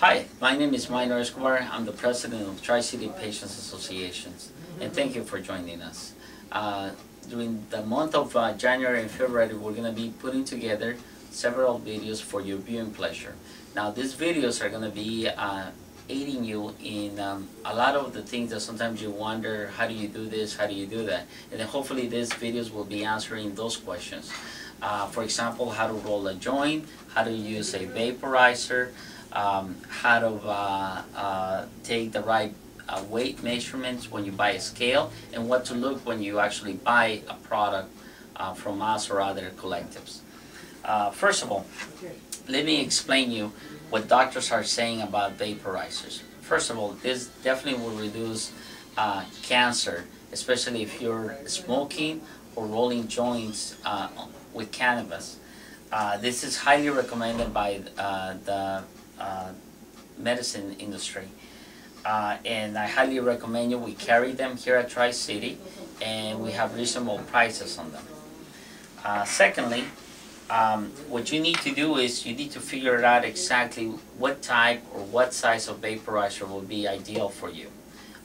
Hi, my name is Mynor Escobar. I'm the president of Tri-City Patients Associations, and thank you for joining us. Uh, during the month of uh, January and February, we're going to be putting together several videos for your viewing pleasure. Now, these videos are going to be uh, aiding you in um, a lot of the things that sometimes you wonder, how do you do this, how do you do that? And then hopefully these videos will be answering those questions. Uh, for example, how to roll a joint, how to use a vaporizer, um, how to uh, uh, take the right uh, weight measurements when you buy a scale, and what to look when you actually buy a product uh, from us or other collectives. Uh, first of all, let me explain you what doctors are saying about vaporizers. First of all, this definitely will reduce uh, cancer, especially if you're smoking or rolling joints with cannabis. Uh, this is highly recommended by uh, the uh, medicine industry. Uh, and I highly recommend you, we carry them here at Tri-City and we have reasonable prices on them. secondly, um, what you need to do is you need to figure out exactly what type or what size of vaporizer will be ideal for you.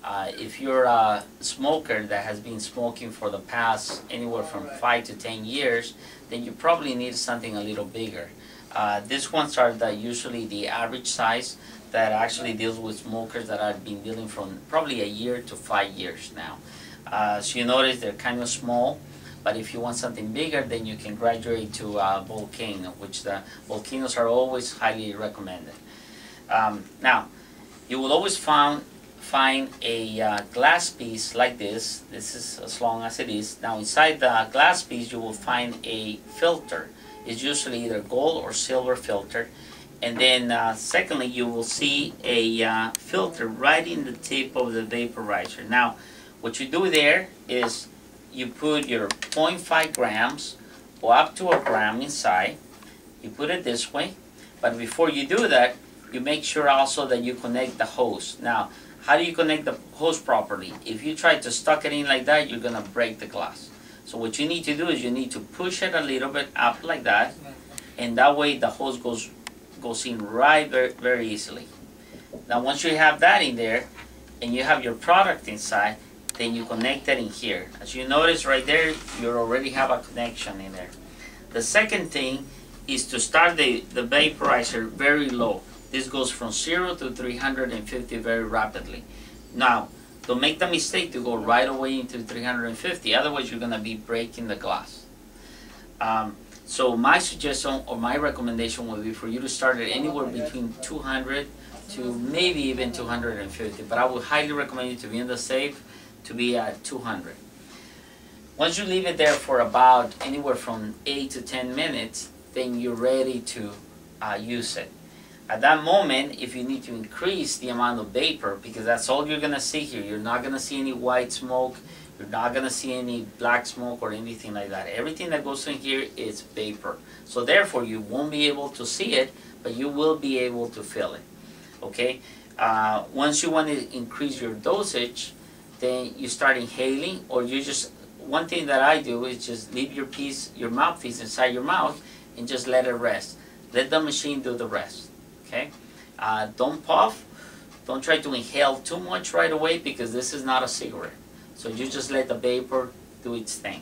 Uh, if you're a smoker that has been smoking for the past anywhere from 5 to 10 years, then you probably need something a little bigger. Uh, these ones are the, usually the average size that actually deals with smokers that I've been dealing from probably a year to 5 years now. Uh, so you notice they're kind of small. But if you want something bigger, then you can graduate to a volcano, which the volcanoes are always highly recommended. Um, now, you will always find find a uh, glass piece like this. This is as long as it is. Now, inside the glass piece, you will find a filter. It's usually either gold or silver filter. And then, uh, secondly, you will see a uh, filter right in the tip of the vaporizer. Now, what you do there is you put your 0.5 grams or up to a gram inside. You put it this way. But before you do that, you make sure also that you connect the hose. Now, how do you connect the hose properly? If you try to stuck it in like that, you're going to break the glass. So what you need to do is you need to push it a little bit up like that. And that way the hose goes, goes in right very, very easily. Now once you have that in there, and you have your product inside, then you connect it in here. As you notice right there, you already have a connection in there. The second thing is to start the, the vaporizer very low. This goes from 0 to 350 very rapidly. Now, don't make the mistake to go right away into 350, otherwise you're going to be breaking the glass. Um, so my suggestion or my recommendation would be for you to start at anywhere between 200 to maybe even 250, but I would highly recommend you to be in the safe to be at 200. Once you leave it there for about anywhere from 8 to 10 minutes, then you're ready to uh, use it. At that moment, if you need to increase the amount of vapor, because that's all you're going to see here, you're not going to see any white smoke, you're not going to see any black smoke or anything like that. Everything that goes in here is vapor. So therefore, you won't be able to see it, but you will be able to feel it. Okay? Uh, once you want to increase your dosage, then you start inhaling or you just one thing that I do is just leave your piece your mouthpiece inside your mouth and just let it rest let the machine do the rest okay? Uh, don't puff. Don't try to inhale too much right away because this is not a cigarette. So you just let the vapor do its thing.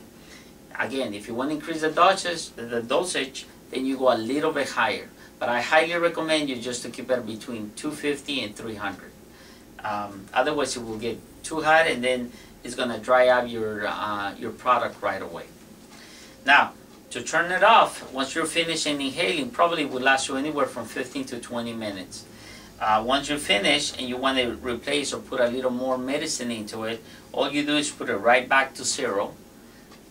Again if you want to increase the dosage the dosage then you go a little bit higher. But I highly recommend you just to keep it between 250 and 300 um, otherwise it will get too hot and then it's going to dry out your, uh, your product right away. Now, to turn it off, once you're finished inhaling, probably will last you anywhere from 15 to 20 minutes. Uh, once you finish and you want to replace or put a little more medicine into it, all you do is put it right back to zero.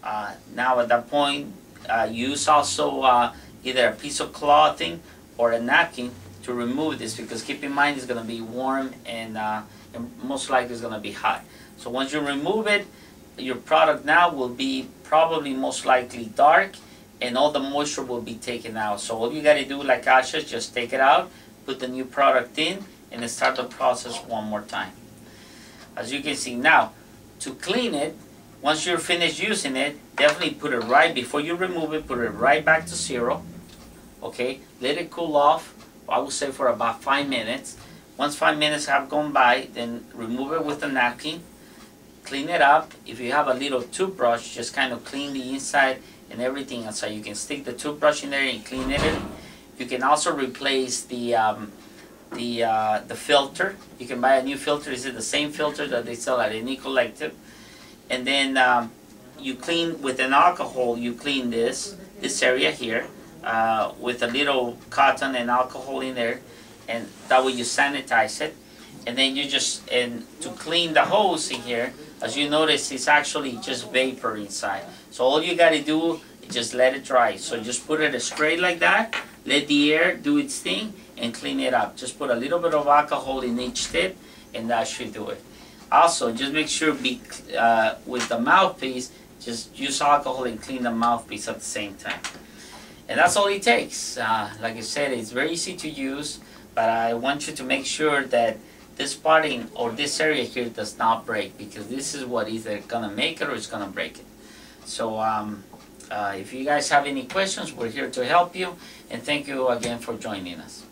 Uh, now at that point, uh, use also uh, either a piece of clothing or a napkin to remove this because keep in mind it's going to be warm and, uh, and most likely it's going to be hot. So once you remove it, your product now will be probably most likely dark and all the moisture will be taken out. So all you got to do like Asha, just take it out, put the new product in and start the process one more time. As you can see now, to clean it, once you're finished using it, definitely put it right, before you remove it, put it right back to zero. Okay, let it cool off I would say for about five minutes. Once five minutes have gone by, then remove it with a napkin, clean it up. If you have a little toothbrush, just kind of clean the inside and everything so you can stick the toothbrush in there and clean it. You can also replace the um, the uh, the filter. You can buy a new filter. Is it the same filter that they sell at any collective? And then um, you clean with an alcohol. You clean this this area here uh, with a little cotton and alcohol in there, and that way you sanitize it. And then you just and to clean the hose in here, as you notice, it's actually just vapor inside. So all you gotta do is just let it dry. So just put it straight like that. Let the air do its thing and clean it up. Just put a little bit of alcohol in each tip, and that should do it. Also, just make sure be uh, with the mouthpiece, just use alcohol and clean the mouthpiece at the same time. And that's all it takes. Uh, like I said, it's very easy to use, but I want you to make sure that this parting or this area here does not break because this is what either gonna make it or it's gonna break it. So um, uh, if you guys have any questions, we're here to help you. And thank you again for joining us.